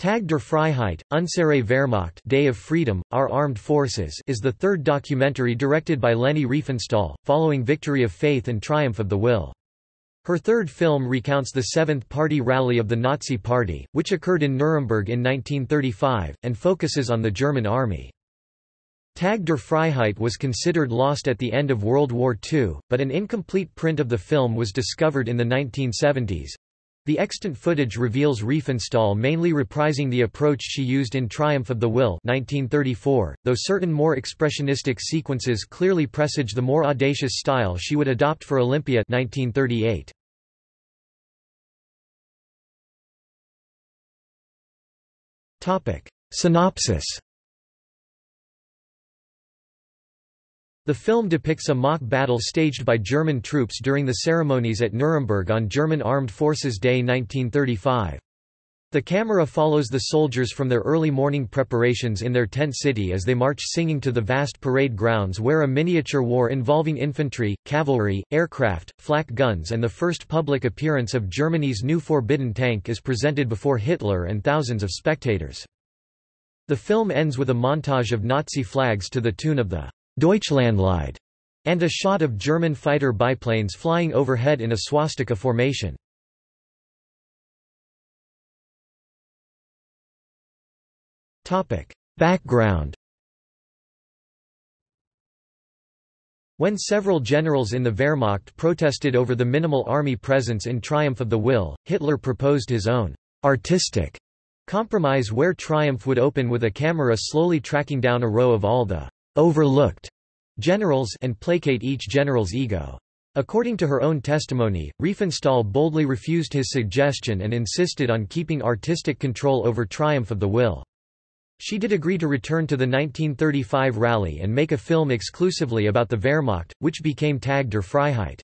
Tag der Freiheit, Unsere Wehrmacht Day of Freedom, Our Armed Forces is the third documentary directed by Leni Riefenstahl, following Victory of Faith and Triumph of the Will. Her third film recounts the Seventh Party Rally of the Nazi Party, which occurred in Nuremberg in 1935, and focuses on the German army. Tag der Freiheit was considered lost at the end of World War II, but an incomplete print of the film was discovered in the 1970s. The extant footage reveals Riefenstahl mainly reprising the approach she used in Triumph of the Will 1934, though certain more expressionistic sequences clearly presage the more audacious style she would adopt for Olympia 1938. Synopsis The film depicts a mock battle staged by German troops during the ceremonies at Nuremberg on German Armed Forces Day 1935. The camera follows the soldiers from their early morning preparations in their tent city as they march singing to the vast parade grounds where a miniature war involving infantry, cavalry, aircraft, flak guns and the first public appearance of Germany's new Forbidden tank is presented before Hitler and thousands of spectators. The film ends with a montage of Nazi flags to the tune of the Deutschlandlied, and a shot of German fighter biplanes flying overhead in a swastika formation. Background. When several generals in the Wehrmacht protested over the minimal army presence in Triumph of the Will, Hitler proposed his own artistic compromise where Triumph would open with a camera slowly tracking down a row of all the overlooked generals and placate each general's ego. According to her own testimony, Riefenstahl boldly refused his suggestion and insisted on keeping artistic control over Triumph of the Will. She did agree to return to the 1935 rally and make a film exclusively about the Wehrmacht, which became Tag der Freiheit.